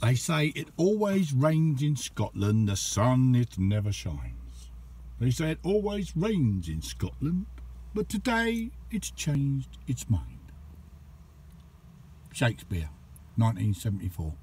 They say it always rains in Scotland, the sun it never shines. They say it always rains in Scotland, but today it's changed its mind. Shakespeare, 1974.